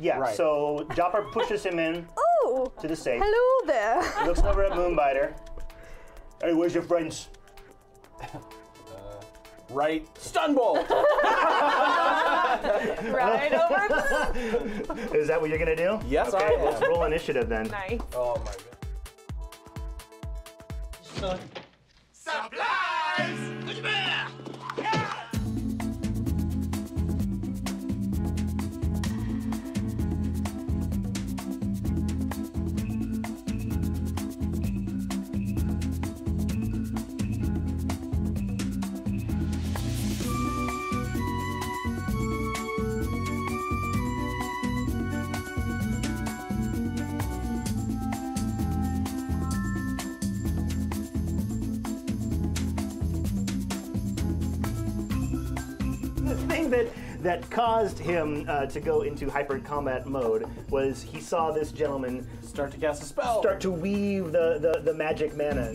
Yeah. Right. So Jopper pushes him in Oh, to the safe. hello there. Looks over at Moonbiter. Hey, where's your friends? Uh, right. Stun bolt. right over. Is that what you're gonna do? Yes, okay, I am. let's roll initiative then. nice. oh my god. The thing that that caused him uh, to go into hyper combat mode was he saw this gentleman Start to cast a spell. start to weave the, the, the magic mana.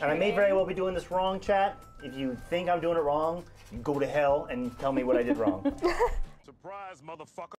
And I may very well be doing this wrong, chat. If you think I'm doing it wrong, go to hell and tell me what I did wrong. Surprise, motherfucker.